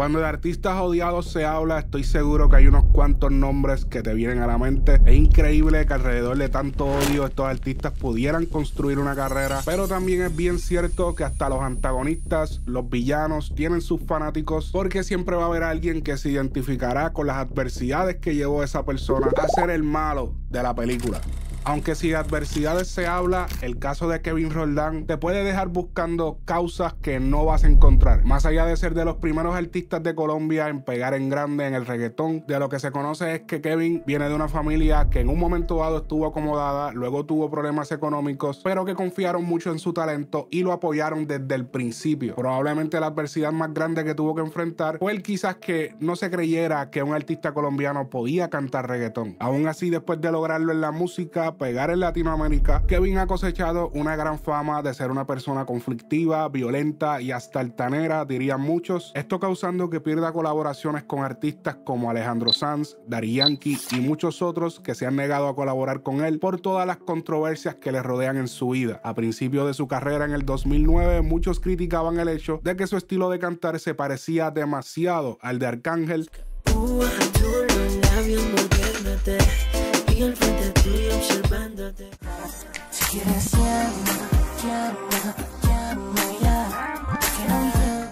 Cuando de artistas odiados se habla, estoy seguro que hay unos cuantos nombres que te vienen a la mente. Es increíble que alrededor de tanto odio estos artistas pudieran construir una carrera, pero también es bien cierto que hasta los antagonistas, los villanos, tienen sus fanáticos porque siempre va a haber alguien que se identificará con las adversidades que llevó esa persona a ser el malo de la película. Aunque si de adversidades se habla, el caso de Kevin Roldán te puede dejar buscando causas que no vas a encontrar. Más allá de ser de los primeros artistas de Colombia en pegar en grande en el reggaetón, de lo que se conoce es que Kevin viene de una familia que en un momento dado estuvo acomodada, luego tuvo problemas económicos, pero que confiaron mucho en su talento y lo apoyaron desde el principio. Probablemente la adversidad más grande que tuvo que enfrentar fue el quizás que no se creyera que un artista colombiano podía cantar reggaetón. Aún así, después de lograrlo en la música, pegar en Latinoamérica, Kevin ha cosechado una gran fama de ser una persona conflictiva, violenta y hasta altanera, dirían muchos. Esto causando que pierda colaboraciones con artistas como Alejandro Sanz, Dari Yankee y muchos otros que se han negado a colaborar con él por todas las controversias que le rodean en su vida. A principio de su carrera en el 2009, muchos criticaban el hecho de que su estilo de cantar se parecía demasiado al de Arcángel estoy al frente tuyo observándote. Si quieres llama, llama, llama ya.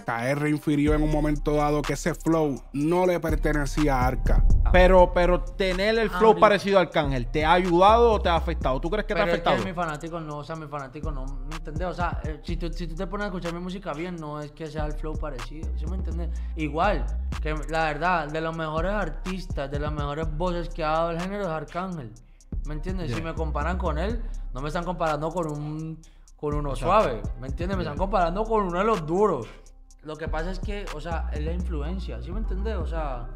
KR infirió en un momento dado que ese flow no le pertenecía a Arca. Pero, pero tener el flow parecido a Arcángel, ¿te ha ayudado o te ha afectado? ¿Tú crees que te ha afectado? Es que mi fanático no, o sea, mi fanático no, ¿me entiendes? O sea, eh, si tú, si tú te pones a escuchar mi música bien, no es que sea el flow parecido, ¿sí me entiendes? Igual, que la verdad, de los mejores artistas, de las mejores voces que ha dado el género es Arcángel. ¿Me entiendes? Si me comparan con él, no me están comparando con un con uno suave, ¿me entiendes? Me están comparando con uno de los duros. Lo que pasa es que, o sea, es la influencia, ¿sí me entiendes? O sea,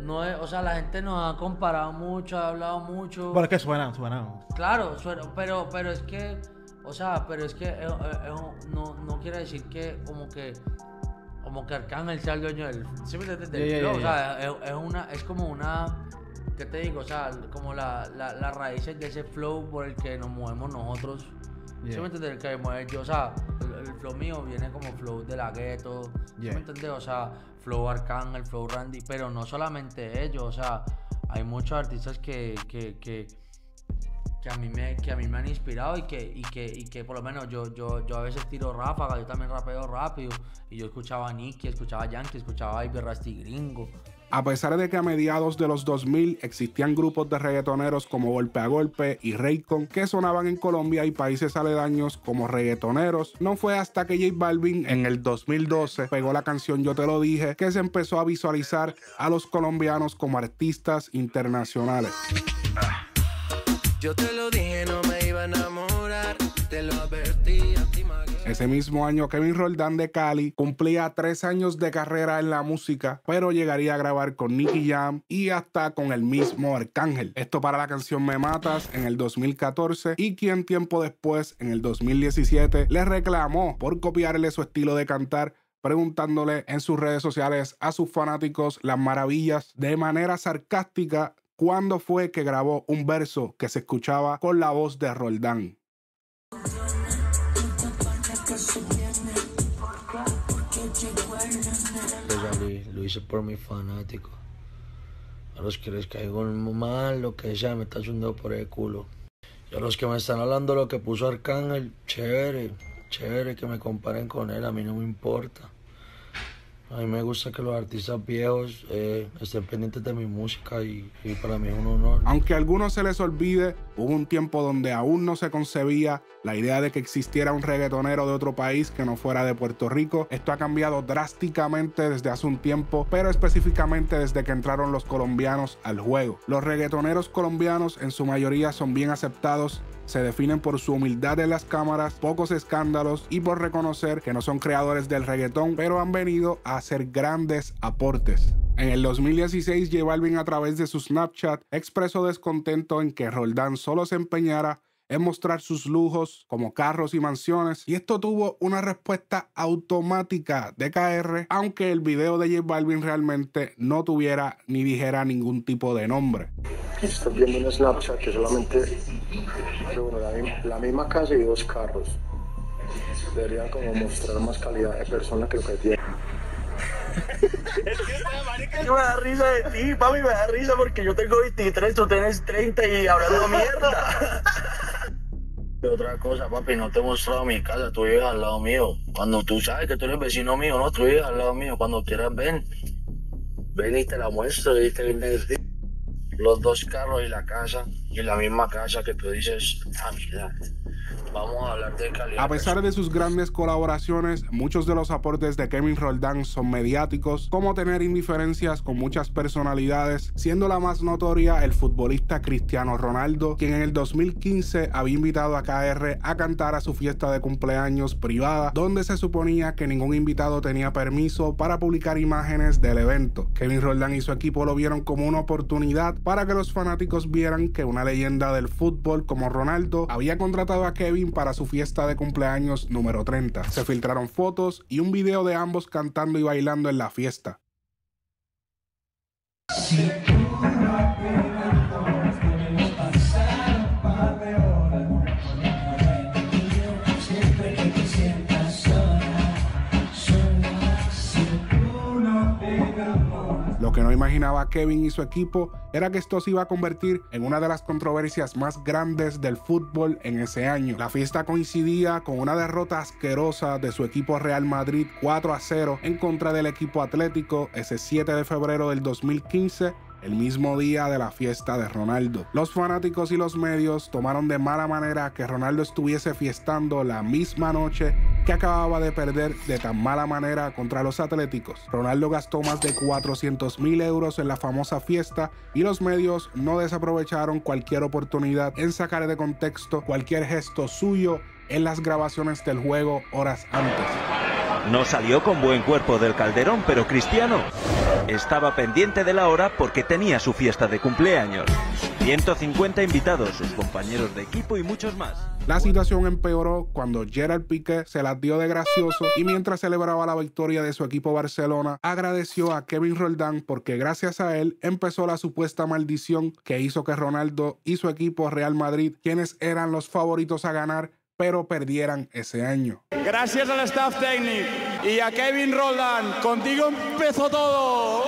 no es, o sea, la gente nos ha comparado mucho, ha hablado mucho. Pero es que suenan, suenan. Claro, suena, pero, pero es que, o sea, pero es que no, no quiere decir que como que como que Arcángel sea el dueño del, ¿sí me entiendes? o sea, es, una, es como una ¿qué te digo? O sea, como la, la, las raíces de ese flow por el que nos movemos nosotros. ¿Sí me entiendes? El que mueve yo, o sea, el, flow mío viene como flow de la gueto. ¿Sí me entiendes? O sea, flow Arcángel, flow Randy, pero no solamente ellos, o sea, hay muchos artistas que, que, que, que a mí me, que a mí me han inspirado y que, y que, y que por lo menos yo, yo, yo a veces tiro ráfaga, yo también rapeo rápido y yo escuchaba a Nicky, escuchaba a Yankee, escuchaba a Ivy Rasty Gringo, a pesar de que a mediados de los 2000 existían grupos de reggaetoneros como Golpe a Golpe y Raycon que sonaban en Colombia y países aledaños como reggaetoneros, no fue hasta que J Balvin en el 2012 pegó la canción Yo te lo dije que se empezó a visualizar a los colombianos como artistas internacionales. Yo te lo dije, no me iba a enamorar. Ese mismo año, Kevin Roldán de Cali cumplía tres años de carrera en la música, pero llegaría a grabar con Nicky Jam y hasta con el mismo Arcángel. Esto para la canción Me Matas en el 2014 y quien tiempo después, en el 2017, le reclamó por copiarle su estilo de cantar preguntándole en sus redes sociales a sus fanáticos las maravillas de manera sarcástica cuándo fue que grabó un verso que se escuchaba con la voz de Roldán. Por mi fanático. A los que les caigo mal, lo que sea, me está echando por el culo. Y a los que me están hablando lo que puso Arcángel, chévere, chévere que me comparen con él, a mí no me importa. A mí me gusta que los artistas viejos eh, estén pendientes de mi música y, para mí es un honor. Aunque a algunos se les olvide, hubo un tiempo donde aún no se concebía la idea de que existiera un reggaetonero de otro país que no fuera de Puerto Rico. Esto ha cambiado drásticamente desde hace un tiempo, pero específicamente desde que entraron los colombianos al juego. Los reggaetoneros colombianos en su mayoría son bien aceptados se definen por su humildad en las cámaras, pocos escándalos y por reconocer que no son creadores del reggaetón, pero han venido a hacer grandes aportes. En el 2016, J Balvin a través de su Snapchat expresó descontento en que Roldán solo se empeñara en mostrar sus lujos como carros y mansiones y esto tuvo una respuesta automática de KR aunque el video de J Balvin realmente no tuviera ni dijera ningún tipo de nombre. Estoy viendo un Snapchat que solamente la, misma casa y dos carros. Deberían como mostrar más calidad de persona que lo que tiene. Es que me da risa de ti, papi, me da risa porque yo tengo 23, tú tienes 30 y hablando mierda. Otra cosa, papi, no te he mostrado mi casa, tú vives al lado mío. Cuando tú sabes que tú eres vecino mío, no, tú vives al lado mío. Cuando quieras, ven. Ven y te la muestro y te los dos carros y la casa, y la misma casa que tú dices, ah, mira, Vamos a hablar de calidad. A pesar de sus grandes colaboraciones, muchos de los aportes de Kevin Roldán son mediáticos, como tener indiferencias con muchas personalidades, siendo la más notoria el futbolista Cristiano Ronaldo, quien en el 2015 había invitado a KR a cantar a su fiesta de cumpleaños privada, donde se suponía que ningún invitado tenía permiso para publicar imágenes del evento. Kevin Roldán y su equipo lo vieron como una oportunidad para que los fanáticos vieran que una leyenda del fútbol como Ronaldo había contratado a Kevin para su fiesta de cumpleaños número 30. Se filtraron fotos y un video de ambos cantando y bailando en la fiesta. Lo que no imaginaba Kevin y su equipo era que esto se iba a convertir en una de las controversias más grandes del fútbol en ese año. La fiesta coincidía con una derrota asquerosa de su equipo Real Madrid 4 a 0 en contra del equipo Atlético ese 7 de febrero del 2015 el mismo día de la fiesta de Ronaldo. Los fanáticos y los medios tomaron de mala manera que Ronaldo estuviese fiestando la misma noche que acababa de perder de tan mala manera contra los Atléticos. Ronaldo gastó más de 400 mil euros en la famosa fiesta y los medios no desaprovecharon cualquier oportunidad en sacar de contexto cualquier gesto suyo en las grabaciones del juego horas antes. No salió con buen cuerpo del Calderón, pero Cristiano estaba pendiente de la hora porque tenía su fiesta de cumpleaños. 150 invitados, sus compañeros de equipo y muchos más. La situación empeoró cuando Gerard Piqué se las dio de gracioso y mientras celebraba la victoria de su equipo Barcelona, agradeció a Kevin Roldán porque gracias a él empezó la supuesta maldición que hizo que Ronaldo y su equipo Real Madrid, quienes eran los favoritos a ganar, pero perdieran ese año. Gracias al staff técnico y a Kevin Roldán, contigo empezó todo.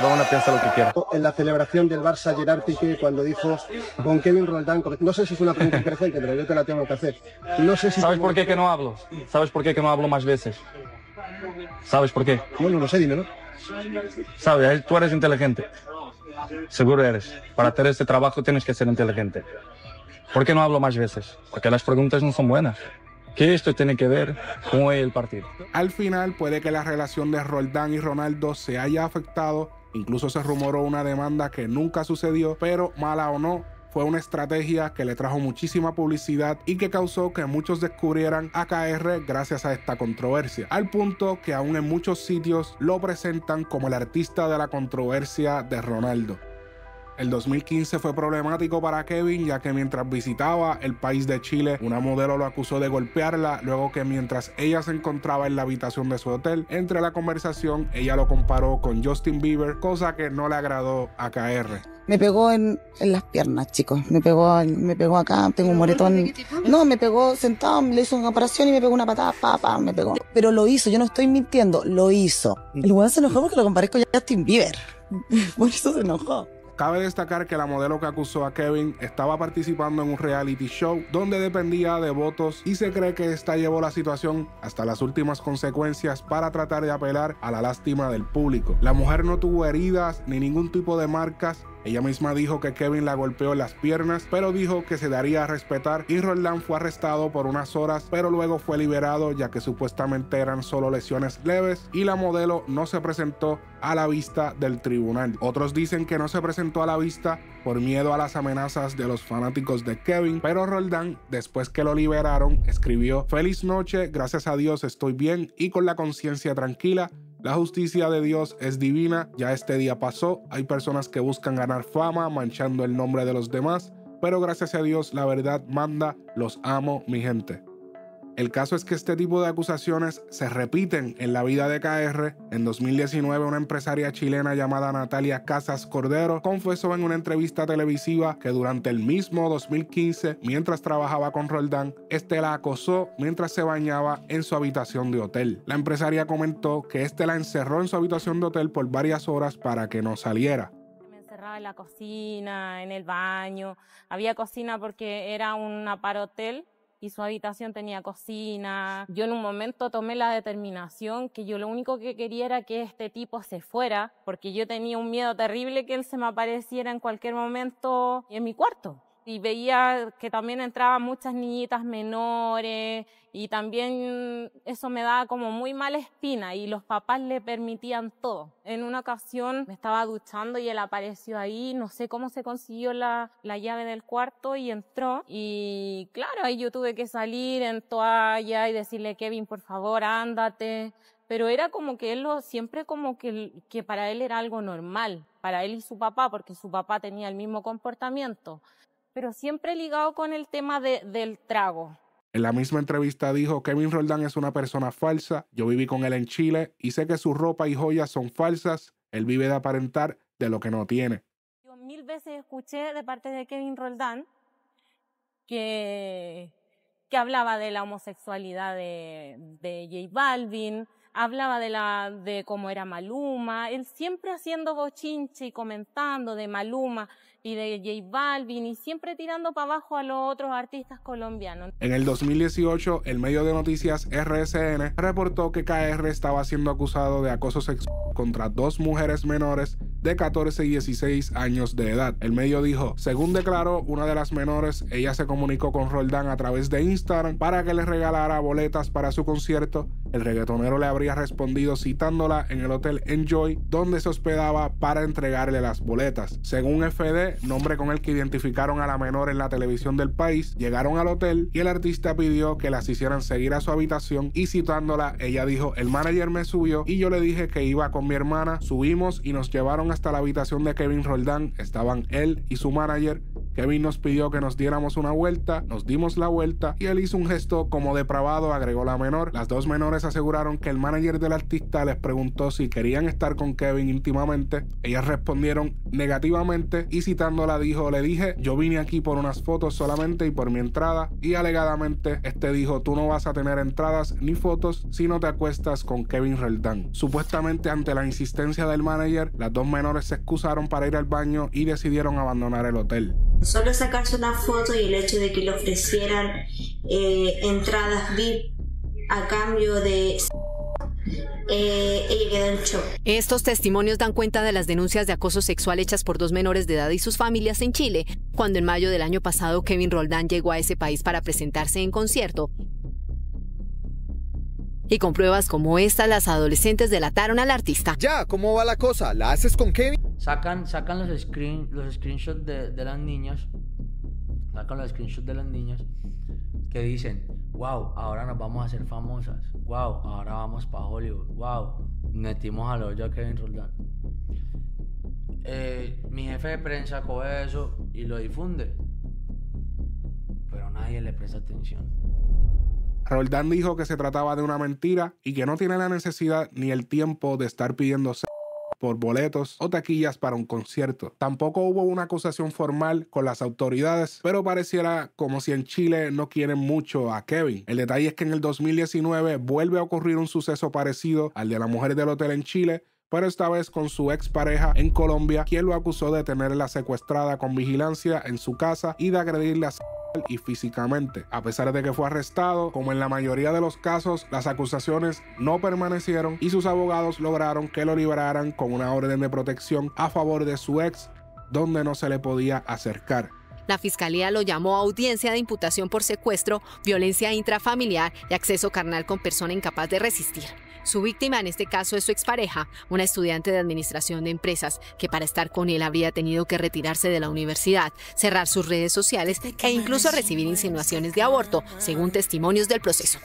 Vamos a pensar lo que quiera. En la celebración del Barça Gerard Piqué cuando dijo con Kevin Roldán, no sé si es una pregunta interesante, pero yo te la tengo que hacer. No sé si ¿Sabes por qué que no hablo? ¿Sabes por qué que no hablo más veces? ¿Sabes por qué? No, no sé, dímelo. Sabes, tú eres inteligente. Seguro eres. Para hacer este trabajo tienes que ser inteligente. ¿Por qué no hablo más veces? Porque las preguntas no son buenas. ¿Qué esto tiene que ver con el partido? Al final puede que la relación de Roldán y Ronaldo se haya afectado. Incluso se rumoró una demanda que nunca sucedió, pero mala o no, fue una estrategia que le trajo muchísima publicidad y que causó que muchos descubrieran a KR gracias a esta controversia, al punto que aún en muchos sitios lo presentan como el artista de la controversia de Ronaldo. El 2015 fue problemático para Kevin ya que mientras visitaba el país de Chile, una modelo lo acusó de golpearla, luego que mientras ella se encontraba en la habitación de su hotel, entre la conversación ella lo comparó con Justin Bieber, cosa que no le agradó a KR. Me pegó en, las piernas, chicos. Me pegó, me pegó acá, tengo un moretón. No, me pegó sentado, le hizo una operación y me pegó una patada, papá, me pegó. Pero lo hizo, yo no estoy mintiendo, lo hizo. El weón se enojó porque lo comparé con Justin Bieber. Por eso se enojó. Cabe destacar que la modelo que acusó a Kevin estaba participando en un reality show donde dependía de votos y se cree que esta llevó la situación hasta las últimas consecuencias para tratar de apelar a la lástima del público. La mujer no tuvo heridas ni ningún tipo de marcas ella misma dijo que Kevin la golpeó en las piernas, pero dijo que se daría a respetar y Roland fue arrestado por unas horas, pero luego fue liberado ya que supuestamente eran solo lesiones leves y la modelo no se presentó a la vista del tribunal. Otros dicen que no se presentó a la vista por miedo a las amenazas de los fanáticos de Kevin, pero Roldán, después que lo liberaron, escribió, Feliz noche, gracias a Dios estoy bien y con la conciencia tranquila la justicia de Dios es divina, ya este día pasó, hay personas que buscan ganar fama manchando el nombre de los demás, pero gracias a Dios la verdad manda, los amo mi gente. El caso es que este tipo de acusaciones se repiten en la vida de KR. En 2019, una empresaria chilena llamada Natalia Casas Cordero confesó en una entrevista televisiva que durante el mismo 2015, mientras trabajaba con Roldán, este la acosó mientras se bañaba en su habitación de hotel. La empresaria comentó que este la encerró en su habitación de hotel por varias horas para que no saliera en la cocina, en el baño. Había cocina porque era un aparotel y su habitación tenía cocina. Yo en un momento tomé la determinación que yo lo único que quería era que este tipo se fuera, porque yo tenía un miedo terrible que él se me apareciera en cualquier momento en mi cuarto y veía que también entraban muchas niñitas menores y también eso me daba como muy mala espina y los papás le permitían todo. En una ocasión me estaba duchando y él apareció ahí, no sé cómo se consiguió la, la llave del cuarto y entró y claro, ahí yo tuve que salir en toalla y decirle Kevin, por favor, ándate. Pero era como que él lo, siempre como que, que para él era algo normal, para él y su papá, porque su papá tenía el mismo comportamiento pero siempre ligado con el tema de, del trago. En la misma entrevista dijo, Kevin Roldán es una persona falsa, yo viví con él en Chile y sé que su ropa y joyas son falsas, él vive de aparentar de lo que no tiene. Yo mil veces escuché de parte de Kevin Roldán que, que hablaba de la homosexualidad de, de J Balvin, hablaba de la de cómo era Maluma, él siempre haciendo bochinche y comentando de Maluma y de J Balvin y siempre tirando para abajo a los otros artistas colombianos. En el 2018, el medio de noticias RSN reportó que KR estaba siendo acusado de acoso sexual contra dos mujeres menores de 14 y 16 años de edad. El medio dijo, según declaró una de las menores, ella se comunicó con Roldán a través de Instagram para que le regalara boletas para su concierto. El reggaetonero le habría respondido citándola en el hotel Enjoy, donde se hospedaba para entregarle las boletas. Según FD, nombre con el que identificaron a la menor en la televisión del país, llegaron al hotel y el artista pidió que las hicieran seguir a su habitación y citándola, ella dijo, el manager me subió y yo le dije que iba con mi hermana, subimos y nos llevaron hasta la habitación de Kevin Roldán, estaban él y su manager, Kevin nos pidió que nos diéramos una vuelta, nos dimos la vuelta y él hizo un gesto como depravado, agregó la menor. Las dos menores aseguraron que el manager del artista les preguntó si querían estar con Kevin íntimamente. Ellas respondieron negativamente y citándola dijo, le dije, yo vine aquí por unas fotos solamente y por mi entrada y alegadamente este dijo, tú no vas a tener entradas ni fotos si no te acuestas con Kevin Roldán. Supuestamente ante la insistencia del manager, las dos menores se excusaron para ir al baño y decidieron abandonar el hotel. Solo sacarse una foto y el hecho de que le ofrecieran eh, entradas VIP a cambio de eh, ella quedó en shock. Estos testimonios dan cuenta de las denuncias de acoso sexual hechas por dos menores de edad y sus familias en Chile, cuando en mayo del año pasado Kevin Roldán llegó a ese país para presentarse en concierto. Y con pruebas como esta, las adolescentes delataron al artista. Ya, ¿cómo va la cosa? ¿La haces con Kevin? Sacan, sacan los, screen, los screenshots de, de las niñas. Sacan los screenshots de las niñas que dicen, wow, ahora nos vamos a hacer famosas. Wow, ahora vamos para Hollywood. Wow, metimos a los ya Kevin Roldán. Eh, mi jefe de prensa coge eso y lo difunde. Pero nadie le presta atención. Roldán dijo que se trataba de una mentira y que no tiene la necesidad ni el tiempo de estar pidiendo por boletos o taquillas para un concierto. Tampoco hubo una acusación formal con las autoridades, pero pareciera como si en Chile no quieren mucho a Kevin. El detalle es que en el 2019 vuelve a ocurrir un suceso parecido al de la mujer del hotel en Chile, pero esta vez con su expareja en Colombia, quien lo acusó de tenerla secuestrada con vigilancia en su casa y de agredirla y físicamente. A pesar de que fue arrestado, como en la mayoría de los casos, las acusaciones no permanecieron y sus abogados lograron que lo liberaran con una orden de protección a favor de su ex, donde no se le podía acercar. La fiscalía lo llamó a audiencia de imputación por secuestro, violencia intrafamiliar y acceso carnal con persona incapaz de resistir. Su víctima en este caso es su expareja, una estudiante de administración de empresas, que para estar con él habría tenido que retirarse de la universidad, cerrar sus redes sociales e incluso recibir insinuaciones de aborto, según testimonios del proceso.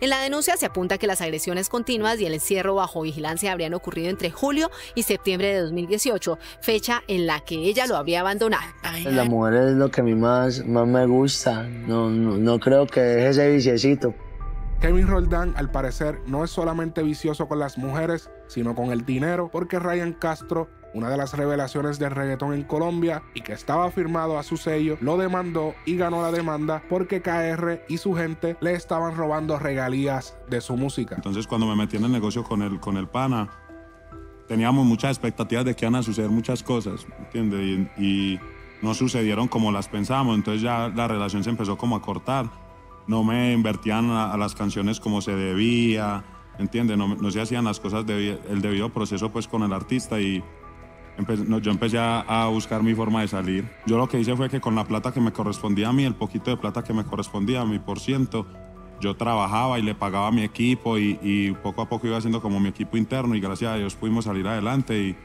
En la denuncia se apunta que las agresiones continuas y el encierro bajo vigilancia habrían ocurrido entre julio y septiembre de 2018, fecha en la que ella lo habría abandonado. La mujer es lo que a mí más, más me gusta. No, no, no creo que es ese viciecito. Kevin Roldán al parecer no es solamente vicioso con las mujeres, sino con el dinero, porque Ryan Castro, una de las revelaciones del reggaetón en Colombia y que estaba firmado a su sello, lo demandó y ganó la demanda porque KR y su gente le estaban robando regalías de su música. Entonces cuando me metí en el negocio con el, con el pana, teníamos muchas expectativas de que iban a suceder muchas cosas, ¿entiendes? Y, y no sucedieron como las pensábamos, entonces ya la relación se empezó como a cortar no me invertían a, las canciones como se debía, ¿entiendes? No, se hacían las cosas, de, el debido proceso pues con el artista y yo empecé a, a, buscar mi forma de salir. Yo lo que hice fue que con la plata que me correspondía a mí, el poquito de plata que me correspondía a mi por ciento, yo trabajaba y le pagaba a mi equipo y, y poco a poco iba haciendo como mi equipo interno y gracias a Dios pudimos salir adelante y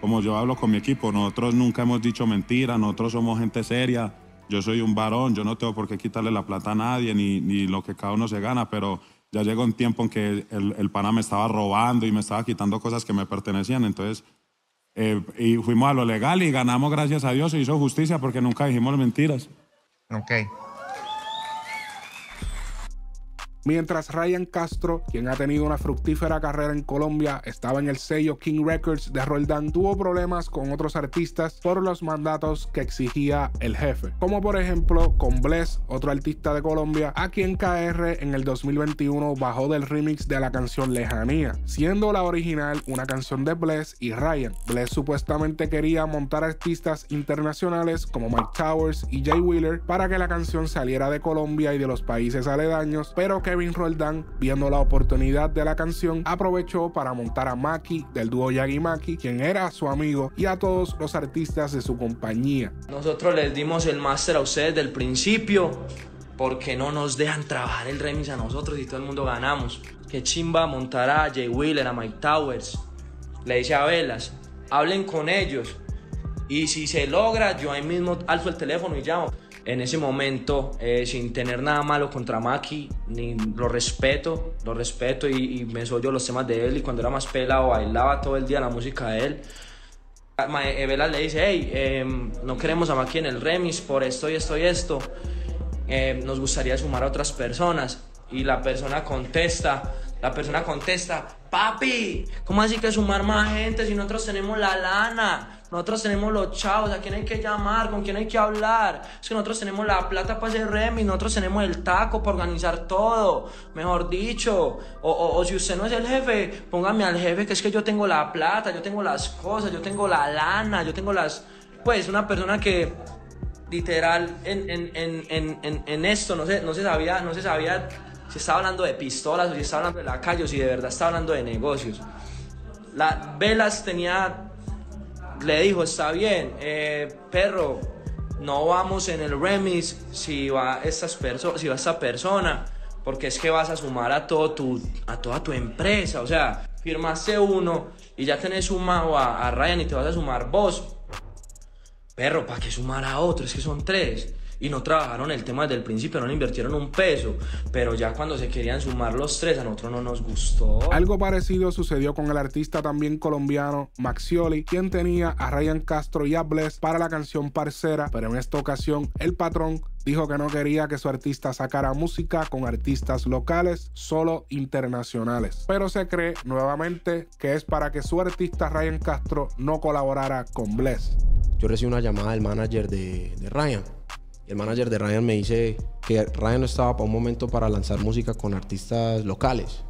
como yo hablo con mi equipo, nosotros nunca hemos dicho mentira, nosotros somos gente seria, yo soy un varón, yo no tengo por qué quitarle la plata a nadie, ni, ni lo que cada uno se gana, pero ya llegó un tiempo en que el, el pana me estaba robando y me estaba quitando cosas que me pertenecían, entonces... Eh, y fuimos a lo legal y ganamos gracias a Dios, se hizo justicia porque nunca dijimos mentiras. Ok. Mientras Ryan Castro, quien ha tenido una fructífera carrera en Colombia, estaba en el sello King Records de Roldán, tuvo problemas con otros artistas por los mandatos que exigía el jefe. Como por ejemplo con Bless, otro artista de Colombia, a quien KR en el 2021 bajó del remix de la canción Lejanía, siendo la original una canción de Bless y Ryan. Bless supuestamente quería montar artistas internacionales como Mike Towers y Jay Wheeler para que la canción saliera de Colombia y de los países aledaños, pero que Kevin Roldán, viendo la oportunidad de la canción, aprovechó para montar a Maki del dúo Yagi Maki, quien era su amigo, y a todos los artistas de su compañía. Nosotros les dimos el máster a ustedes del principio, porque no nos dejan trabajar el remix a nosotros y todo el mundo ganamos. Que chimba montar a Jay Wheeler, a Mike Towers. Le dice a Velas, hablen con ellos. Y si se logra, yo ahí mismo alzo el teléfono y llamo en ese momento, eh, sin tener nada malo contra Maki, ni lo respeto, lo respeto y, me soy yo los temas de él. Y cuando era más pelado, bailaba todo el día la música de él. Evela le dice: Hey, em, no queremos a Maki en el remix por esto y esto y esto. Em, nos gustaría sumar a otras personas. Y la persona contesta: La persona contesta, Papi, ¿cómo así que sumar más gente si nosotros tenemos la lana? Nosotros tenemos los chavos, a quién hay que llamar, con quién hay que hablar. Es que nosotros tenemos la plata para hacer remix, nosotros tenemos el taco para organizar todo, mejor dicho. O, si usted no es el jefe, póngame al jefe, que es que yo tengo la plata, yo tengo las cosas, yo tengo la lana, yo tengo las... Pues una persona que literal en, en, esto no se, no se sabía, no se sabía si estaba hablando de pistolas o si estaba hablando de la calle o si de verdad estaba hablando de negocios. Las velas tenía le dijo, está bien, eh, perro, no vamos en el remix si va, estas si va esta persona, porque es que vas a sumar a, todo tu, a toda tu empresa. O sea, firmaste uno y ya tenés sumado a, a Ryan y te vas a sumar vos. Perro, ¿para qué sumar a otro? Es que son tres y no trabajaron el tema desde el principio, no le invirtieron un peso, pero ya cuando se querían sumar los tres, a nosotros no nos gustó. Algo parecido sucedió con el artista también colombiano Maxioli, quien tenía a Ryan Castro y a Bless para la canción Parcera, pero en esta ocasión el patrón dijo que no quería que su artista sacara música con artistas locales, solo internacionales. Pero se cree nuevamente que es para que su artista Ryan Castro no colaborara con Bless. Yo recibí una llamada del manager de, de Ryan y el manager de Ryan me dice que Ryan no estaba para un momento para lanzar música con artistas locales.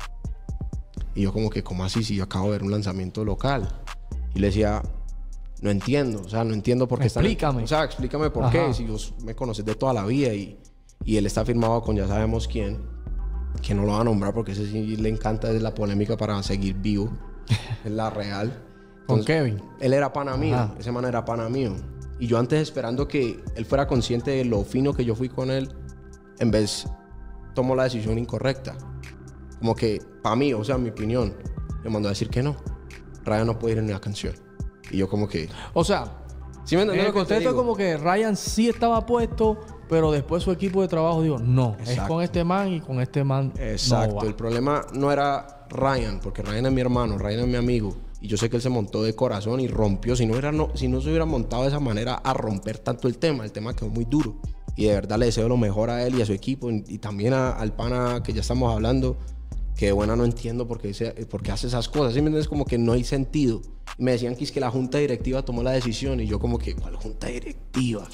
Y yo como que, ¿cómo así? Si yo acabo de ver un lanzamiento local. Y le decía, no entiendo, o sea, no entiendo por qué Explícame. o sea, explícame por qué, si vos me conoces de toda la vida y, y, él está firmado con ya sabemos quién, que no lo va a nombrar porque ese sí le encanta es la polémica para seguir vivo, es la real. con Kevin. Él era pana mío, ese man era pana mío. Y yo antes esperando que él fuera consciente de lo fino que yo fui con él, en vez tomó la decisión incorrecta. Como que, para mí, o sea, mi opinión, le mandó a decir que no. Ryan no puede ir en la canción. Y yo como que... O sea, ¿sí me en el contexto como que Ryan sí estaba puesto, pero después su equipo de trabajo dijo, no, es con este man y con este man. Exacto, no el problema no era Ryan, porque Ryan es mi hermano, Ryan es mi amigo. Y yo sé que él se montó de corazón y rompió. Si no, era, no, si no se hubiera montado de esa manera a romper tanto el tema, el tema quedó muy duro. Y de verdad le deseo lo mejor a él y a su equipo. Y, también al pana que ya estamos hablando, que buena no entiendo por qué, hace esas cosas. ¿Sí es Como que no hay sentido me decían que es que la junta directiva tomó la decisión y yo como que, ¿cuál junta directiva?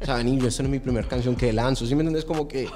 o sea, niño, esta no es mi primera canción que lanzo, ¿sí me entiendes? Como que...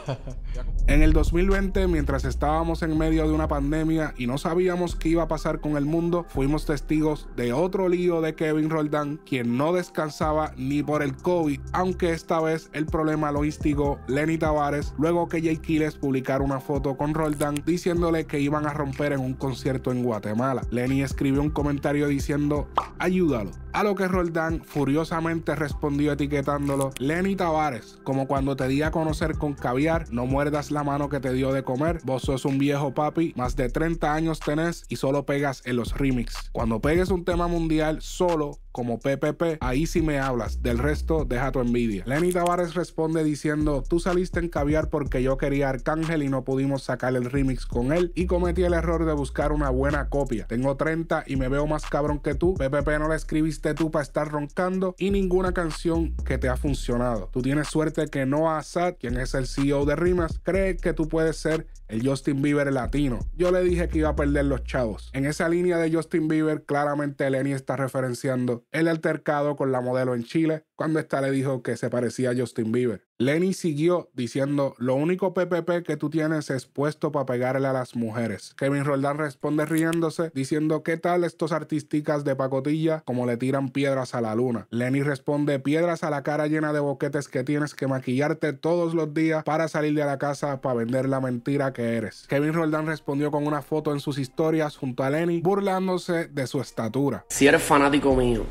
En el 2020, mientras estábamos en medio de una pandemia y no sabíamos qué iba a pasar con el mundo, fuimos testigos de otro lío de Kevin Roldán, quien no descansaba ni por el COVID, aunque esta vez el problema lo instigó Lenny Tavares, luego que Jay Kiles publicara una foto con Roldán diciéndole que iban a romper en un concierto en Guatemala. Lenny escribió un comentario diciendo ayúdalo. A lo que Roldán furiosamente respondió etiquetándolo Lenny Tavares, como cuando te di a conocer con caviar, no muerdas la mano que te dio de comer, vos sos un viejo papi, más de 30 años tenés y solo pegas en los remix. Cuando pegues un tema mundial solo, como PPP, ahí sí me hablas, del resto deja tu envidia. Lenny Tavares responde diciendo, tú saliste en caviar porque yo quería Arcángel y no pudimos sacar el remix con él y cometí el error de buscar una buena copia. Tengo 30 y me veo más cabrón que tú, PPP no la escribiste tú para estar roncando y ninguna canción que te ha funcionado. Tú tienes suerte que Noah Assad, quien es el CEO de Rimas, cree que tú puedes ser el Justin Bieber latino. Yo le dije que iba a perder los chavos. En esa línea de Justin Bieber, claramente Lenny está referenciando el altercado con la modelo en Chile, cuando esta le dijo que se parecía a Justin Bieber. Lenny siguió diciendo, lo único PPP que tú tienes es puesto para pegarle a las mujeres. Kevin Roldán responde riéndose, diciendo, ¿qué tal estos artísticas de pacotilla como le tiran piedras a la luna? Lenny responde, piedras a la cara llena de boquetes que tienes que maquillarte todos los días para salir de la casa para vender la mentira que eres. Kevin Roldán respondió con una foto en sus historias junto a Lenny, burlándose de su estatura. Si eres fanático mío,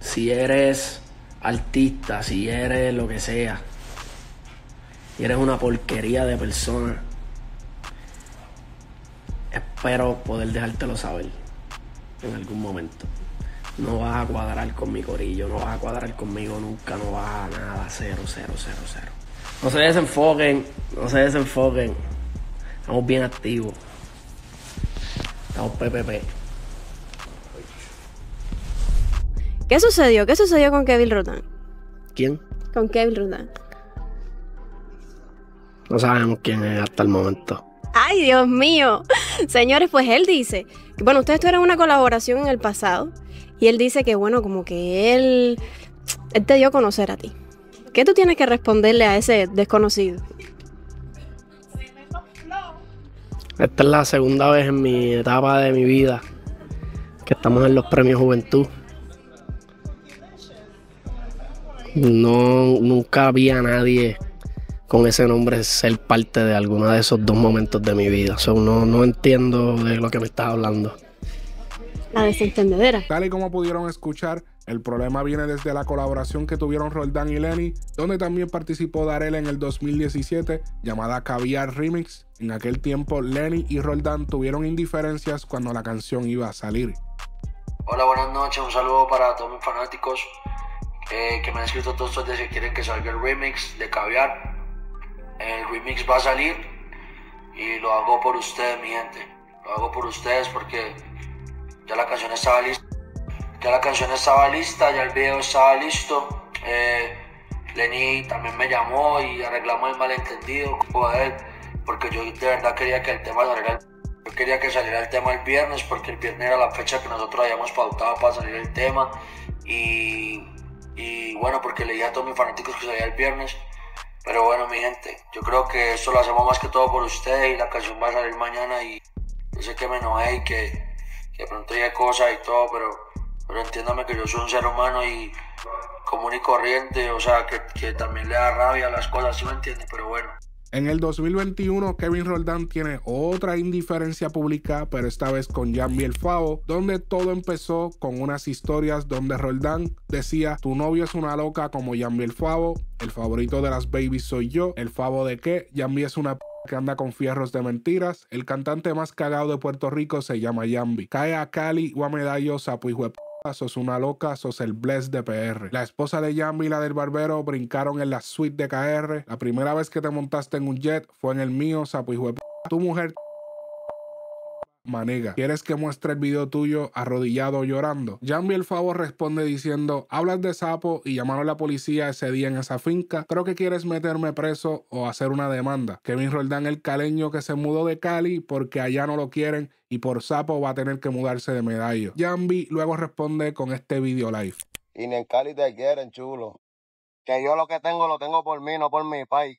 si eres artista, si eres lo que sea, y eres una porquería de persona, espero poder dejártelo saber en algún momento. No vas a cuadrar con mi corillo, no vas a cuadrar conmigo nunca, no vas a nada, cero, cero, cero, cero. No se desenfoquen, no se desenfoquen. Estamos bien activos. Estamos PPP. ¿Qué sucedió? ¿Qué sucedió con Kevin Rodan? ¿Quién? Con Kevin Rodan. No sabemos quién es hasta el momento. Ay, Dios mío. Señores, pues él dice que, bueno, ustedes tuvieron una colaboración en el pasado y él dice que, bueno, como que él, él te dio a conocer a ti. ¿Qué tú tienes que responderle a ese desconocido? Esta es la segunda vez en mi etapa de mi vida que estamos en los premios Juventud. No, nunca había nadie con ese nombre ser parte de alguno de esos dos momentos de mi vida. no, no entiendo de lo que me estás hablando. La desentendedera. Tal y como pudieron escuchar, el problema viene desde la colaboración que tuvieron Roldán y Lenny, donde también participó Darel en el 2017, llamada Caviar Remix. En aquel tiempo, Lenny y Roldán tuvieron indiferencias cuando la canción iba a salir. Hola, buenas noches, un saludo para todos mis fanáticos eh, que me han escrito todos estos días que quieren que salga el remix de Caviar. El remix va a salir y lo hago por ustedes, mi gente. Lo hago por ustedes porque ya la canción estaba lista. Ya la canción estaba lista, ya el video estaba listo. Eh, Lenny también me llamó y arreglamos el malentendido con él, porque yo de verdad quería que el tema saliera. Yo quería que saliera el tema el viernes, porque el viernes era la fecha que nosotros habíamos pautado para salir el tema. Y, y bueno, porque le a todos mis fanáticos que salía el viernes. Pero bueno, mi gente, yo creo que esto lo hacemos más que todo por ustedes y la canción va a salir mañana y yo sé que me enojé y que, de pronto hay cosas y todo, pero, pero entiéndame que yo soy un ser humano y común y corriente, o sea, que, también le da rabia a las cosas, ¿sí me entiendes? Pero bueno. En el 2021, Kevin Roldán tiene otra indiferencia pública, pero esta vez con Jambi el Favo, donde todo empezó con unas historias donde Roldán decía: Tu novio es una loca como Jambi el Favo, el favorito de las babies soy yo, el Favo de qué, Jambi es una p que anda con fierros de mentiras, el cantante más cagado de Puerto Rico se llama Jambi, cae a Cali o a Medallo, sapo y sos una loca, sos el bless de PR. La esposa de Jambi y la del barbero brincaron en la suite de KR. La primera vez que te montaste en un jet fue en el mío, sapo hijo de p. Tu mujer Manega, ¿quieres que muestre el video tuyo arrodillado llorando? Jambi el Favo responde diciendo, hablas de sapo y llamaron a la policía ese día en esa finca, creo que quieres meterme preso o hacer una demanda. Kevin Roldán el caleño que se mudó de Cali porque allá no lo quieren y por sapo va a tener que mudarse de medallo. Jambi luego responde con este video live. Y ni en Cali te quieren, chulo. Que yo lo que tengo lo tengo por mí, no por mi país.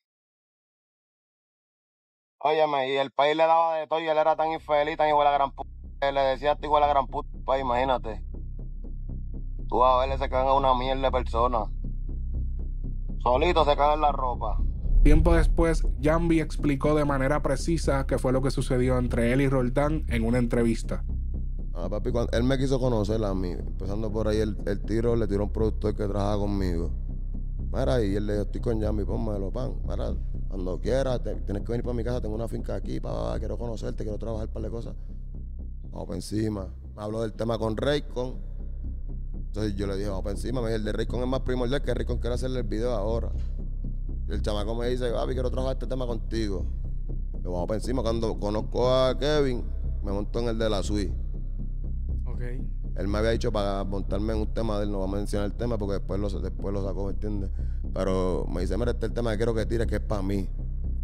Óyeme, y el país le daba de todo y él era tan infeliz, tan igual a gran puta. Le decía a igual a gran puta, país, imagínate. Tú a verle se cagan a una mierda de personas. Solito se cagan la ropa. Tiempo después, Jambi explicó de manera precisa qué fue lo que sucedió entre él y Roldán en una entrevista. Ah, papi, él me quiso conocer a mí. Empezando por ahí, el, tiro le tiró un productor que trabajaba conmigo. Mira, y él le dijo, estoy con Jambi, pónmelo, pan. Mira, cuando quieras, tienes que venir para mi casa, tengo una finca aquí, pa, quiero conocerte, quiero trabajar para de cosas. Vamos para encima. Me habló del tema con Raycon. Entonces yo le dije, vamos para encima. Me dijo, el de Raycon es más primordial que Raycon quiere hacerle el video ahora. Y el chamaco me dice, papi, quiero trabajar este tema contigo. Yo vamos para encima. Cuando conozco a Kevin, me montó en el de la suite. Ok. Él me había dicho para montarme en un tema de él, no va a mencionar el tema porque después lo, después lo sacó, ¿me entiendes? Pero me dice, mira, este es el tema que quiero que tire, que es para mí.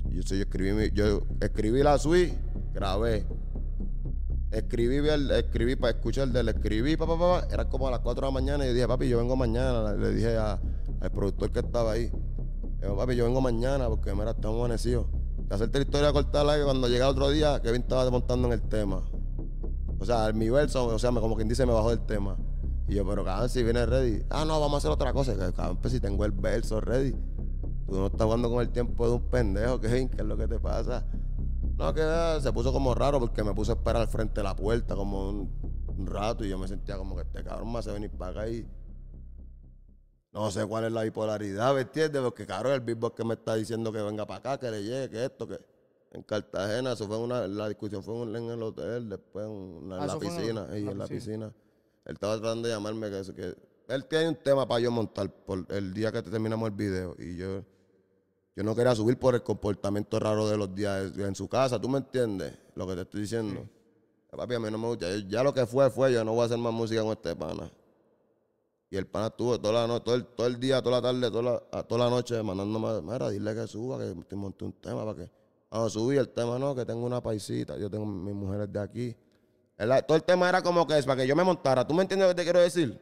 Yo, yo, escribí, yo escribí la suite, grabé. Escribí, escribí para escuchar del escribí, papá, papá. Era como a las 4 de la mañana y yo dije, papi, yo vengo mañana. Le dije al productor que estaba ahí. Digo, papi, yo vengo mañana porque mira, estamos amanecidos. De hacerte la historia cortarla que cuando llega otro día, Kevin estaba montando en el tema. O sea, mi verso, o sea, como quien dice, me bajó del tema. Y yo, pero cabrón, si viene ready. Ah, no, vamos a hacer otra cosa. Cabrón, pues si tengo el verso ready. Tú no estás jugando con el tiempo de un pendejo, ¿qué, ¿Qué es lo que te pasa? No, que se puso como raro porque me puse a esperar al frente de la puerta como un, rato y yo me sentía como que este cabrón me hace venir para acá y. No sé cuál es la bipolaridad, ¿me entiendes? Porque cabrón, el beatbox que me está diciendo que venga para acá, que le llegue, que esto, que en Cartagena, eso fue una, la discusión fue en el hotel, después en, ah, la, piscina, y en la piscina. Él estaba tratando de llamarme que, que él tiene un tema para yo montar por el día que terminamos el video y yo yo no quería subir por el comportamiento raro de los días en su casa, ¿tú me entiendes? Lo que te estoy diciendo. Papi, a mí no me gusta. Ya lo que fue, fue. Yo no voy a hacer más música con este pana. Y el pana estuvo toda la noche, todo el, todo el día, toda la tarde, toda la, toda la noche mandándome, mira, dile que suba, que te monté un tema para que cuando subí el tema, no, que tengo una paisita, yo tengo mis mujeres de aquí. todo el tema era como que es para que yo me montara. ¿Tú me entiendes lo que te quiero decir?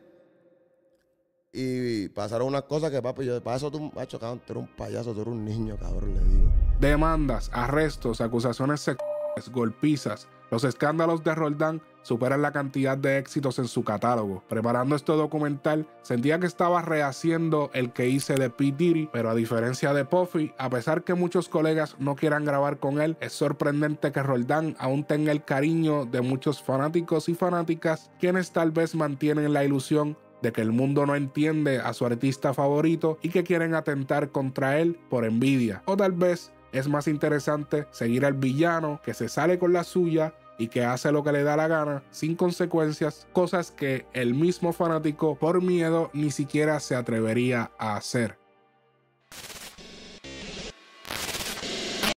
Y pasaron unas cosas que, papi, yo, para eso tú, macho, cabrón, tú eres un payaso, tú eres un niño, cabrón, le digo. Demandas, arrestos, acusaciones sexuales, golpizas. Los escándalos de Roldán superan la cantidad de éxitos en su catálogo. Preparando este documental, sentía que estaba rehaciendo el que hice de P. Diddy, pero a diferencia de Puffy, a pesar que muchos colegas no quieran grabar con él, es sorprendente que Roldán aún tenga el cariño de muchos fanáticos y fanáticas, quienes tal vez mantienen la ilusión de que el mundo no entiende a su artista favorito y que quieren atentar contra él por envidia. O tal vez es más interesante seguir al villano que se sale con la suya y que hace lo que le da la gana sin consecuencias, cosas que el mismo fanático por miedo ni siquiera se atrevería a hacer.